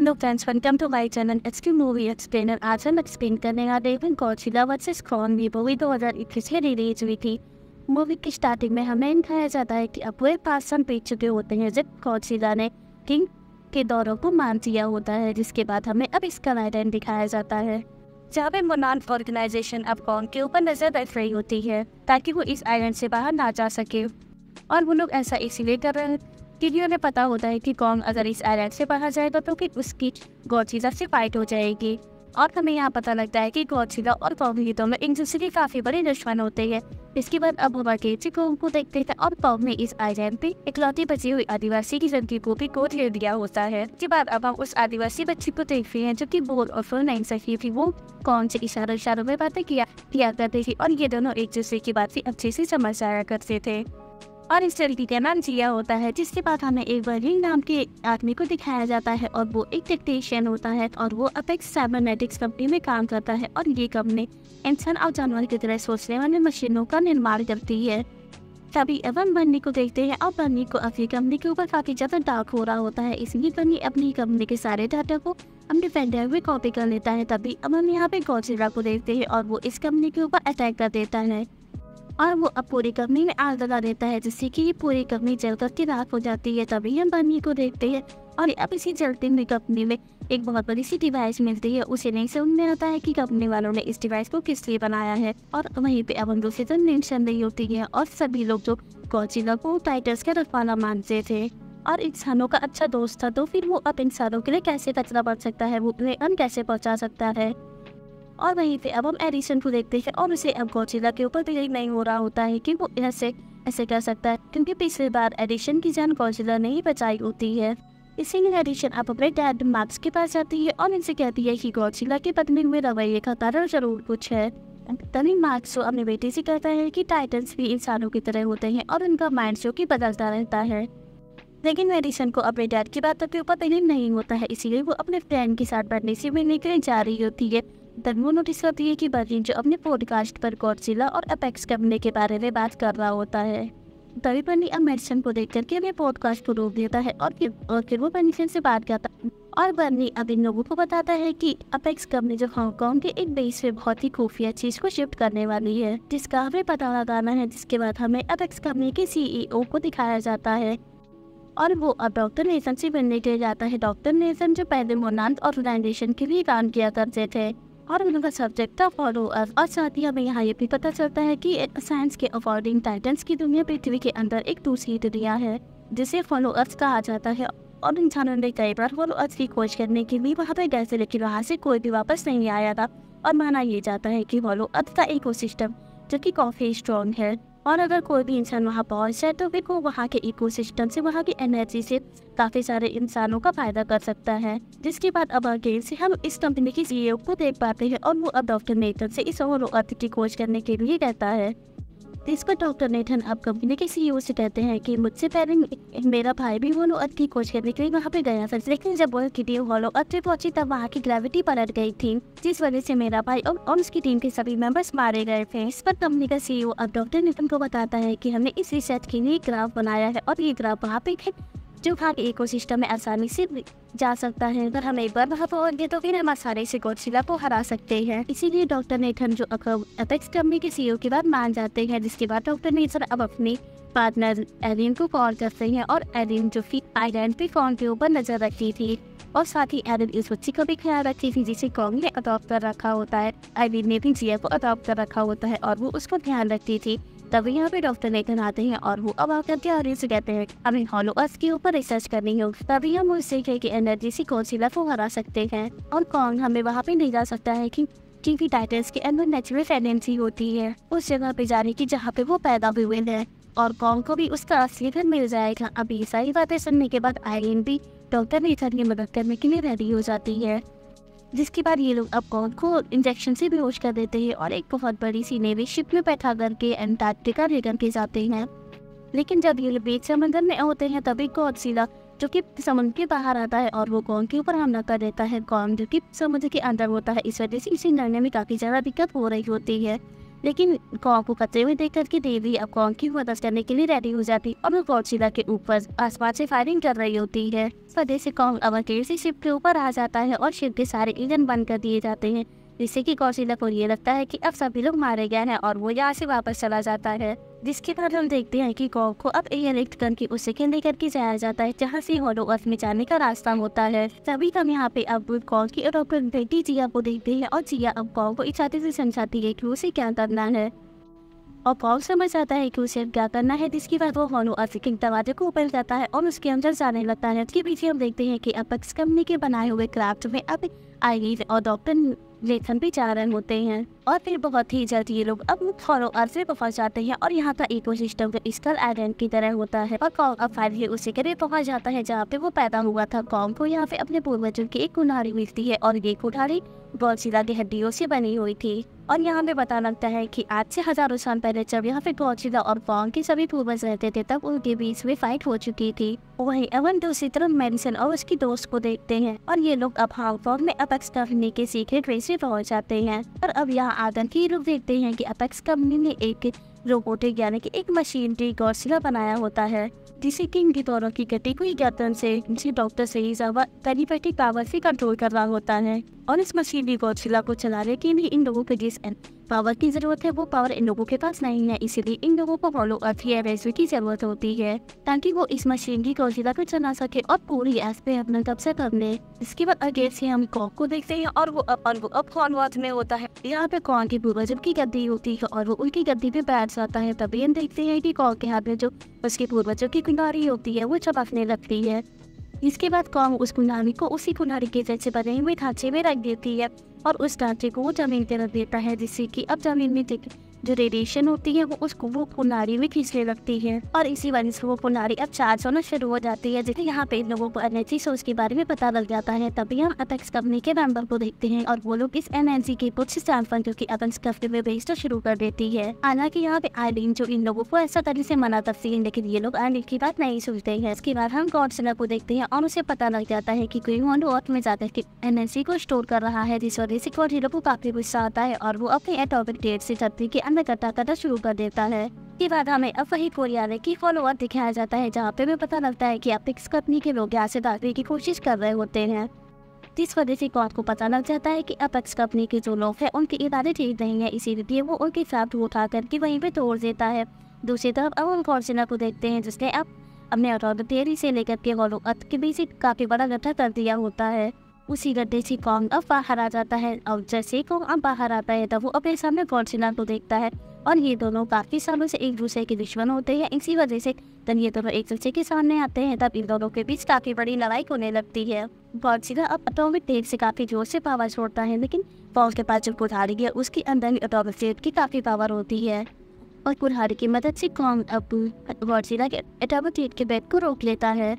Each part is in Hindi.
Hello friends welcome to my channel H की मूवी एक्सप्लेनर आज हम एक्सप्लेन करने वाले हैं गॉडजिला वर्सेस कॉन भी मूवी 2021 में रिलीज़ हुई थी मूवी की स्टार्टिंग में हमें दिखाया जाता है कि अब वे पाँच साल बीत चुके होते हैं, जब गॉडजिला ने किंग के दौरों को मान दिया होता है, जिसके बाद हमें अब इसका नाइटन दिखाया जाता है। जहाँ पे मोनान ऑर्गेनाइजेशन अब कॉन के ऊपर नज़र रख रही होती है, ताकि वो इस आइलैंड से बाहर ना जा सके। और वो लोग ऐसा इसीलिए कर रहे हैं क्योंकि उन्हें पता होता है कि कॉन्ग अगर इस आइलैंड से बाहर जाएगा तो फिर उसकी गौचीजा से फाइट हो जाएगी। और हमें यहाँ पता लगता है कि गौचीला और कॉन्ग दोनों एक दूसरे के काफ़ी बड़े दुश्मन होते हैं। इसके बाद अब हम अकेची कॉन्ग को देखते हैं और कॉन्ग ने इस आइलैंड पे इकलौती बची हुई आदिवासी की ज़िंदगी को भी गोद ले दिया होता है। इसके बाद अब हम उस आदिवासी बच्ची को देखते हैं जो की बोल और फिर नहीं सकी थी। वो कौन से इशारों इशारों में बातें किया किया करती थी और ये दोनों एक दूसरे की बात अच्छे से समझ जाया करते थे। और इस लड़की का नाम जिया होता है, जिसके बाद हमें एक बर्लिंग नाम के आदमी को दिखाया जाता है और वो एक टेक्नीशियन होता है और वो अपेक्स साइबरनेटिक्स कंपनी में काम करता है और ये कंपनी इंसान और जानवर की तरह सोचने वाले मशीनों का निर्माण करती है। तभी एवं बन्नी को देखते हैं और बन्नी को अपनी कंपनी के ऊपर काफ़ी ज़्यादा डार्क हो रहा होता है, इसलिए बन्नी अपनी कंपनी के सारे डाटा को अपने फेंडर में कॉपी कर लेता है। तभी अब हम यहाँ पे गौजिला को देखते हैं और वो इस कंपनी के ऊपर अटैक कर देता है। और वो अब पूरी कंपनी में आग लगा देता है, जिससे कि ये पूरी कंपनी जलकर की राख हो जाती है। तभी हम बर्नी को देखते हैं। और अब इसी जलती हुई कंपनी में एक बहुत बड़ी सी डिवाइस मिलती है। उसे नहीं समझ में आता है कि कंपनी वालों ने इस डिवाइस को किस लिए बनाया है। और वहीं पे अब तरफ़ नींद चल रही होती है और सभी लोग जो गौचिला को टाइटस का रखवाना मानते थे। और इंसानों का अच्छा दोस्त था तो फिर वो अब इंसानों के लिए कैसे कचरा बन सकता है? वो उन्हें अन कैसे पहुँचा सकता है? और वहीं पे अब हम एडिशन को देखते हैं और उसे अब गौचिला के ऊपर भी नहीं हो रहा होता है कि वो ऐसे ऐसे कर सकता है क्योंकि पिछली बार एडिशन की जान गौचिला ने ही बचाई होती है इसीलिए एडिशन अब अपने डैड मार्क्स के पास जाती है और इनसे कहती है कि गौचिला के बदले हुए रवैये का कारण ज़रूर कुछ है तभी मार्क्स अपने बेटे से कहता है कि टाइटन्स भी इंसानों की तरह होते हैं और उनका माइंड जो कि बदलता रहता है लेकिन एडिशन को अपने डैड की बातों के ऊपर नहीं होता है इसीलिए वो अपने फ्रेंड के साथ बढ़ने से मिलने के लिए जा रही होती है वो नोटिस करती है कि बर्लिन जो अपने पॉडकास्ट पर गॉडजिला और अपेक्स करने के बारे में बात कर रहा होता है। तभी बर्नी अब मेडिसन को देख करके अपने पॉडकास्ट को रोक देता है और फिर और फिर वो बर्निसन से बात करता है। और बर्नी अब इन लोगों को बताता है कि अपेक्स कंपनी जो हांगकांग के एक बेस पे बहुत ही खुफिया चीज़ को शिफ्ट करने वाली है, जिसका हमें पता लगाना है, जिसके बाद हमें अपेक्स कंपनी के सीईओ को दिखाया जाता है। और वो अब डॉक्टर नेसन से बनने के लिए जाता है। डॉक्टर नेसन जो पहले मोनांत ऑर्गेनाइजेशन के लिए काम किया करते थे। और उनका सब्जेक्ट था फॉलो अर्थ और साथ ही हमें यहाँ ये भी पता चलता है कि साइंस के अकॉर्डिंग टाइटन्स की दुनिया पृथ्वी के अंदर एक दूसरी दुनिया है, जिसे फॉलो अर्थ कहा जाता है। और इंसानों ने कई बार फॉलो अर्थ की खोज करने के लिए वहाँ पर गए थे लेकिन वहाँ से कोई भी वापस नहीं आया था। और माना यह जाता है कि फॉलो अर्थ का इकोसिस्टम जो कि काफ़ी स्ट्रॉन्ग है। और अगर कोई भी इंसान वहाँ पहुँच जाए तो फिर वो वहाँ के इकोसिस्टम से, वहाँ की एनर्जी से काफ़ी सारे इंसानों का फ़ायदा कर सकता है। जिसके बाद अब अगेन से हम इस कंपनी के सीईओ को देख पाते हैं और वो अब डॉक्टर नेतन से इस और अर्थ की खोज करने के लिए कहता है। इस पर डॉक्टर नेथन अब कंपनी के सीईओ से कहते हैं कि मुझसे पहले मेरा भाई भी वो अर्थ की खोज करने के लिए वहाँ पे गया था। लेकिन जब वो की टीम हॉलो अर्थ पे पहुँची तब वहाँ की ग्रेविटी पलट गई थी जिस वजह से मेरा भाई और, उसकी टीम के सभी मेंबर्स मारे गए थे। इस पर कंपनी का सीईओ अब डॉक्टर नेथन को बताता है की हमने इस रिसर्च के लिए ग्राफ बनाया है और ये ग्राफ वहाँ पे जो भाग इकोसिस्टम में आसानी से जा सकता है। अगर हम एक बार वहाँ पहुँच तो फिर हम आसानी से गोडशिला को हरा सकते हैं। इसीलिए डॉक्टर नेथन जो अपेक्स कंपनी के सीईओ की बात मान जाते हैं, जिसके बाद डॉक्टर नेथन अब अपनी पार्टनर एलिन को कॉल करते हैं और एलिन जो फिर आइलैंड पे फ़ोन के ऊपर नज़र रखती थी और साथ ही एलिन इस बच्ची का भी ख्याल रखती थी, जिसे कॉन्ग ने अडॉप्ट कर रखा होता है। एलिन ने भी जिया को अडॉप्ट कर रखा होता है और वो उसको ध्यान रखती थी। तभी यहाँ पे डॉक्टर लेकर आते हैं और वो अब आकर आर्य से कहते हैं हमें हॉलो अर्थ के ऊपर रिसर्च करनी हो, तभी हम उससे सीखे कि एनर्जी से कौन सी को हरा सकते हैं और कौन हमें वहाँ पे नहीं जा सकता है की, क्योंकि टाइटल्स के अंदर नेचुरल टेंडेंसी होती है, उस जगह पे जाने की जहाँ पे वो पैदा हुए हैं और कौन को भी उसका असली घर मिल जाएगा। अभी सारी बातें सुनने के बाद आयरन भी डॉक्टर नेथन की मदद करने के लिए रेडी हो जाती है। जिसके बाद ये लोग अब कॉन को इंजेक्शन से बेहोश कर देते हैं और एक बहुत बड़ी सी नेवी शिप में बैठा करके एंटार्क्टिका लेकर के जाते हैं। लेकिन जब ये लोग बीच समंदर में होते हैं, तभी गॉडजिला जो कि समुद्र के बाहर आता है और वो कौन के ऊपर हमला कर देता है। कौन जो कि समुद्र के अंदर होता है, इस वजह से इसे लड़ने में काफ़ी ज़्यादा दिक्कत हो रही होती है। लेकिन कॉन्ग को कचरे में देख करके देवी अब कौन की मदद करने के लिए रेडी हो जाती और वो गौशिला के ऊपर आसमान से फायरिंग कर रही होती है। वजह से कॉन्ग अब अकेले से शिप के ऊपर आ जाता है और शिप के सारे इंजन बंद कर दिए जाते हैं। जिससे कि कौशिला को ये लगता है कि अब सभी लोग मारे गए हैं और वो यहाँ से वापस चला जाता है। जिसके बाद हम देखते हैं कि कॉक को अब एयर लिफ्ट करके उस सेकेंड लेकर के जाया जाता है, जहाँ से होलो अर्थ में जाने का रास्ता होता है। तभी हम यहाँ पे अब कॉक की और बेटी जिया को देखते हैं और जिया अब कॉक को इच्छाते से समझाती है कि उसे क्या करना है। और कॉक समझ आता है कि उसे क्या करना है, जिसके बाद वो होलो अर्थ के दरवाजे को ओपन करता है और उसके अंदर जाने लगता है। उसके पीछे हम देखते हैं कि अपेक्स कंपनी के बनाए हुए क्राफ्ट में अब आई और डॉक्टर लेखन भी चारण होते हैं। और फिर बहुत ही जल्द ये लोग अब फॉलो अर्थ में पहुँच जाते हैं और यहाँ का इको सिस्टम स्कल आइलैंड की तरह होता है और कॉम अब फाइनली उसी करीब पहुँच जाता है जहाँ पे वो पैदा हुआ था। कॉम को यहाँ पे अपने पूर्वजों की एक कुल्हाड़ी मिलती है और ये कुठारी गौरशिला की हड्डियों से बनी हुई थी। और यहाँ पे पता लगता है कि आज से हज़ारों साल पहले जब यहाँ पे गौरशिला और पॉन्ग के सभी पूर्वज रहते थे, तब उनके बीच में फाइट हो चुकी थी। वहीं अवन दूसरी तरफ़ मेडिसन और उसकी दोस्त को देखते हैं और ये लोग अब हांगकॉन्ग में अपेक्स कंपनी के सीक्रेट रेस में पहुँच जाते हैं। और अब यहाँ आतंकी लोग देखते हैं की अपेक्स कंपनी ने एक रोबोटिक यानी कि एक मशीन टी गौरशिला बनाया होता है। जिसे की दौरों की गति को ज्ञातन से जिसे डॉक्टर सही टेलीपैथिक पावर से कंट्रोल कर रहा होता है और इस मशीनरी गौरशिला को चलाने के लिए इन लोगों के जिस पावर की ज़रूरत है, वो पावर इन लोगों के पास नहीं है, इसीलिए इन लोगों को फॉलो अर्थ या रेसवे की ज़रूरत होती है, ताकि वो इस मशीन की गौरशिला को चला सके और पूरी एस पे अपना कब्जा कर ले। इसके बाद आगे से हम कॉक को देखते हैं और वो अब वो अब कौन में होता है। यहाँ पे कौन की पूर्वजों की गद्दी होती है और वो उनकी गद्दी पे बैठ जाता है, तभी हम देखते हैं कि कौन के हाथ में जो उसके पूर्वजों की कुंडारी होती है, वो चपकने लगती है। इसके बाद कौम उस कुंडारी को उसी कुंडारी के जैसे बने हुए ढांचे में रख देती है। और उस ढांचे को वो ज़मीन पर रख देता है जिससे कि अब ज़मीन में जो रेडिएशन होती है, वो उसको, वो पुनारी में खींचने लगती है। और इसी वजह से वो पुनारी अब चार्ज होना शुरू हो जाती है जिससे यहाँ पे लोगों को एनर्जी सोर्स के बारे में पता लग जाता है। तभी हम अपेक्स कंपनी के मेंबर को देखते हैं और वो लोग इस एनर्जी के कुछ सैंपल जो की अपेक्स कंपनी में बेचना शुरू कर देती है। हालाँकि यहाँ पे आईलिन जो इन लोगों को ऐसा तरह से मना करती है, लेकिन ये लोग आईलिन की बात नहीं सुनते हैं। इसके बाद हम गॉडसिला को देखते हैं और उसे पता लग जाता है की कोई अर्थ में जाकर के एनर्जी को स्टोर कर रहा है, जिस वजह से काफ़ी गुस्सा आता है और वो अपने एटॉमिक डेट से धरती के अंदर कटा करना शुरू कर देता है। के बाद हमें अब वही कोरियाने की फॉलोअर दिखाया जाता है, जहाँ पे भी पता लगता है कि अपिक्स कंपनी के लोग यहाँ से भागने की कोशिश कर रहे होते हैं। जिस वजह से कौन को पता लग जाता है कि अपेक्स कंपनी के जो लोग हैं, उनके इरादे ठीक नहीं है, इसीलिए वो उनके साथ उठा करके वहीं पे तोड़ देता है। दूसरी तरफ़ अब हम कॉर्सिना को देखते हैं, जिसने अब अपने अटॉरिटेरी से लेकर के होलो अत के बीच काफ़ी बड़ा गड्ढा कर दिया होता है। उसी गड्ढे से कॉन्ग अब बाहर आ जाता है और जैसे ही कॉन्ग अब बाहर आता है तब वो अपने सामने कॉर्सिना को देखता है। और ये दोनों काफ़ी सालों से एक दूसरे के दुश्मन होते हैं, इसी वजह से जब ये दोनों एक दूसरे के सामने आते हैं, तब इन दोनों के बीच काफ़ी बड़ी लड़ाई होने लगती है। गॉडजिला अब अटोमिक तेज से काफ़ी ज़ोर से पावर छोड़ता है, लेकिन फौज के पास जो कुल्हाड़ी है, उसके अंदर अटोमिक तेज की काफ़ी पावर होती है। और कुल्हाड़ी की मदद से कॉन्ग अब गॉडजिला के तेज के बैग को रोक लेता है।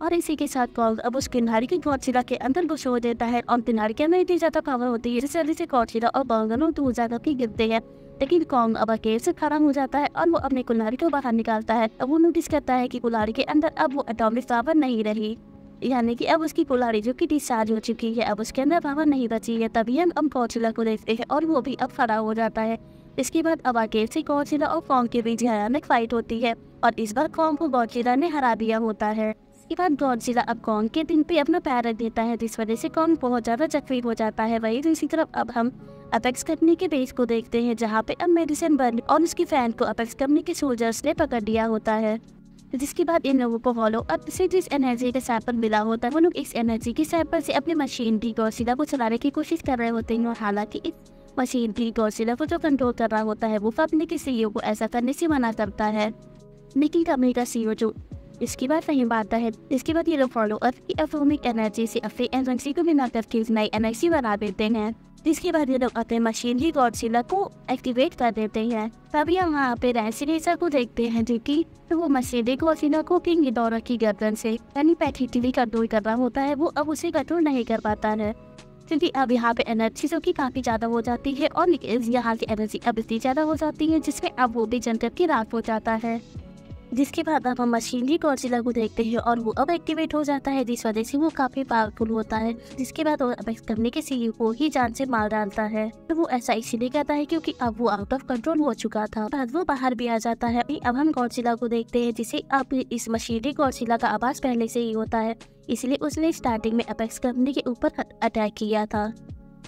और इसी के साथ कॉन्ग अब उस किनारी की गॉडजिला के अंदर घुस हो जाता है और किनारी के अंदर इतनी ज़्यादा पावर होती है जिससे से गॉडजिला और बॉन्गनो दूर ज़्यादा की गिरते हैं। लेकिन कॉन्ग अब अकेले से खड़ा हो जाता है और वो अपने कुल्हाड़ी को बाहर निकालता है। अब वो नोटिस करता है कि कुल्हाड़ी के अंदर अब वो एटॉमिक पावर नहीं रही। यानी कि अब उसकी कुल्हाड़ी जो कि डिस्चार्ज हो चुकी है, अब उसके अंदर पावर नहीं बची है, तभी हम अब कौचिला को देखते हैं और वो भी अब खड़ा हो जाता है। इसके बाद अब अकेले से कौचिला और कॉन्ग के बीच भयानक फाइट होती है और इस बार कॉन्ग को गौचिला ने हरा दिया होता है। इसके बाद गौचिला अब कॉन्ग के दिन पे अपना पैर रख देता है जिस वजह से कॉन्ग बहुत ज़्यादा जख्मी हो जाता है। वही दूसरी तरफ़ अब हम अपेक्स कंपनी के बेस को देखते हैं, जहाँ पे अब मेडिसिन बर्न और उसकी फ़ैन को अपेक्स कंपनी के सोल्जर्स ने पकड़ लिया होता है। जिसके बाद इन लोगों को फॉलो अब से जिस एनर्जी का सैंपल मिला होता है, वो लोग इस एनर्जी के सैंपल से अपनी मशीनरी गौसिला को चलाने की कोशिश कर रहे होते हैं और हालाँकि इस मशीनरी गौसिला को जो कंट्रोल कर रहा होता है, वो कंपनी के सीईओ को ऐसा करने से मना करता है। लेकिन कंपनी का सीईओ जो इसके बाद नहीं बात है। इसके बाद ये लोग फॉलो की एनर्जी से अपनी एनर्जी को मिला करके नई एनर्जी बना देते हैं। जिसके बाद ये लोग अपने मशीनरी गॉडजिला को एक्टिवेट कर देते हैं। तभी हम वहाँ पे रेसिडेसा को देखते हैं जो कि तो वो मशीनरी गॉडजिला को किंग गिडोरा की गर्दन से, यानी पैथिटिली कंट्रोल कर रहा होता है, वो अब उसे कंट्रोल नहीं कर पाता है। क्योंकि अब यहाँ पे एनर्जी जो कि काफ़ी ज़्यादा हो जाती है और यहाँ की एनर्जी अब इतनी ज़्यादा हो जाती है जिसमें अब वो भी जन करके रात हो जाता है। जिसके बाद अब हम मशीनरी गॉडजिला को देखते हैं और वो अब एक्टिवेट हो जाता है, जिस वजह से वो काफ़ी पावरफुल होता है। जिसके बाद वो अब करने के सीईओ को ही जान से मार डालता है। तो वो ऐसा इसीलिए कहता है क्योंकि अब वो आउट ऑफ़ कंट्रोल हो चुका था। बाद वो बाहर भी आ जाता है। अब हम गॉडजिला को देखते हैं, जिसे अब इस मशीनरी गॉडजिला का आवाज़ पहले से ही होता है। इसलिए उसने स्टार्टिंग में अपेक्स कंपनी के ऊपर अटैक किया था।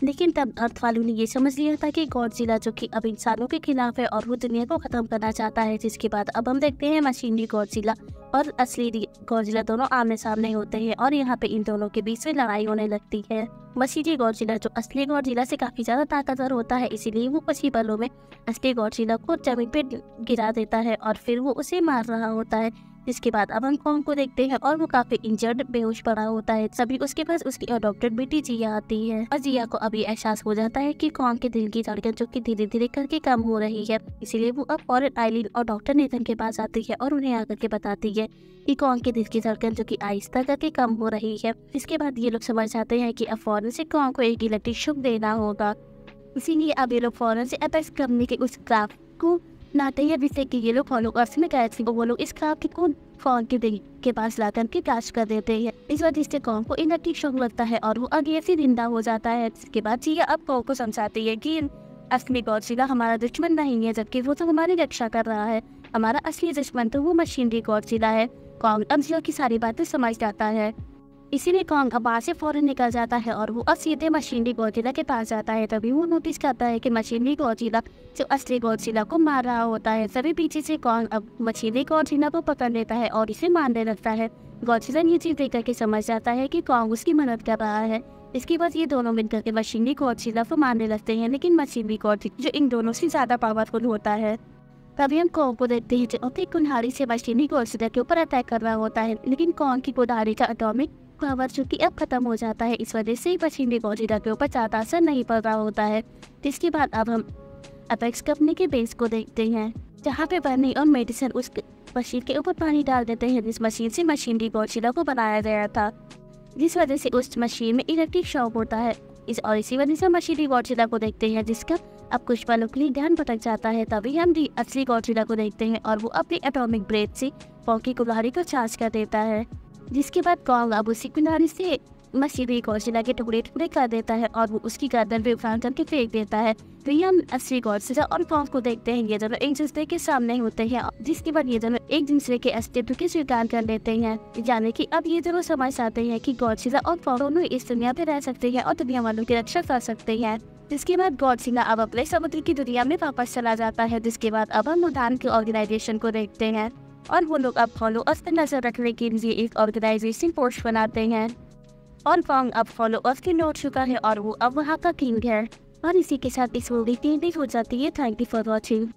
लेकिन तब अर्थ वालों ने ये समझ लिया था कि गॉडजिला जो कि अब इंसानों के खिलाफ है और वो दुनिया को खत्म करना चाहता है, जिसके बाद अब हम देखते हैं मशीनरी गॉडजिला और असली गॉडजिला दोनों आमने सामने होते हैं और यहाँ पे इन दोनों के बीच में लड़ाई होने लगती है। मशीनरी गॉडजिला जो असली गॉडजिला से काफ़ी ज़्यादा ताकतवर होता है, इसीलिए वो कुछ ही पलों में असली गॉडजिला को ज़मीन पे गिरा देता है और फिर वो उसे मार रहा होता है। जिसके बाद अब हम कॉन्ग को देखते हैं? और वो काफ़ी इंजर्ड बेहोश पड़ा होता है। सभी उसके पास उसकी अडोप्टेड बेटी जिया आती है। और जिया को अभी एहसास हो जाता है कि कॉन्ग के दिल की धड़कन जो कि धीरे धीरे करके कम हो रही है। इसीलिए वो अब फॉरन आईलिन और डॉक्टर नेथन के पास आती है और उन्हें आकर के बताती है कि कॉन्ग के दिल की धड़कन जो की आहिस्ता करके कम हो रही है। इसके बाद ये लोग समझ जाते हैं की अब फ़ौरन से कॉन्ग को एक इलेक्ट्रिक शुभ देना होगा। इसीलिए अब ये लोग फ़ौरन से अटैक करने के उस क्राफ्ट को लाते हैं जिससे कि ये लोग फॉलोअर्स में कैसे वो लोग इस क्राफ्ट को कौन के दिल के पास ला करके कैश कर देते हैं। इस वजह से कौन को इलेक्ट्रिक शौक लगता है और वो आगे से ज़िंदा हो जाता है। इसके बाद जिया अब कौन को समझाती है कि असली गौरशिला हमारा दुश्मन नहीं है, जबकि वो तो हमारी रक्षा कर रहा है। हमारा असली दुश्मन तो वो मशीनरी गौरशिला है। कौन अब की सारी बातें समझ जाता है। इसीलिए कॉन्ग अब से फ़ौरन निकल जाता है और वो अब सीधे मशीनरी गोजिला के पास जाता है। तभी वो नोटिस करता है कि मशीनरी गोजिला जो असली गोजिला को मार रहा होता है, सभी पीछे से कॉन्ग अब मशीनरी गोजिला को पकड़ लेता है और इसे मारने लगता है। गोजिला ये चीज़ देख करके समझ जाता है कि कॉन्ग उसकी मदद कर रहा है। इसके बाद ये दोनों मिलकर के मशीनरी गोजिला को मारने लगते हैं, लेकिन मशीनरी गोजिला जो इन दोनों से ज़्यादा पावरफुल होता है। तभी हम कॉन्ग को देखते हैं जो अपनी कुल्हाड़ी से मशीनरी गोजिला के ऊपर अटैक कर रहा होता है, लेकिन कॉन्ग की कुल्हाड़ी का अटोमिक पावर जो कि अब खत्म हो जाता है, इस वजह से पश्चिमी गोजिला के ऊपर ज़्यादा असर नहीं पड़ रहा होता है। जिसके बाद अब हम अपेक्स कंपनी के बेस को देखते हैं, जहाँ पे बर्नी और मेडिसन उस मशीन के ऊपर पानी डाल देते हैं, जिस मशीन से मशीनरी गोजिला को बनाया गया था, जिस वजह से उस मशीन में इलेक्ट्रिक शॉक होता है। इस और इसी वजह से मशीनरी गोजिला को देखते हैं, जिसका अब कुछ पलों के लिए ध्यान भटक जाता है, तभी हम असली गोजिला को देखते हैं और वो अपनी एटॉमिक ब्रेथ से पौकी कुल्हाड़ी को चार्ज कर देता है। जिसके बाद कॉन्ग अब उसी किनारे से मसीदी कौशिला के टुकड़े टुकड़े कर देता है और वो उसकी गर्दन पे उफान करके फेंक देता है। तो ये हम असली गौरसिला और कॉन्ग को देखते हैं? ये दोनों एक दूसरे के सामने होते हैं जिसके बाद ये दोनों एक दूसरे के अस्तित्व के स्वीकार कर लेते हैं। जाने की अब ये दोनों समझ आते हैं कि गौरसिला और कॉन्ग दोनों इस दुनिया पे रह सकते हैं और दुनिया वालों की रक्षा कर सकते हैं। जिसके बाद गौरसिला अब अपने समुद्र की दुनिया में वापस चला जाता है। जिसके बाद अब हम उदान के ऑर्गेनाइजेशन को देखते हैं। और वो लोग अब फॉलो अस पर नज़र रखने के लिए एक ऑर्गेनाइजेशन पोस्ट बनाते हैं और फॉन्ग अब फॉलो अस के नोट चुका है और वो अब वहाँ का किंग है और इसी के साथ इस मूवी की हो जाती है थैंक यू फॉर वॉचिंग